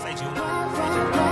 Stay tuned.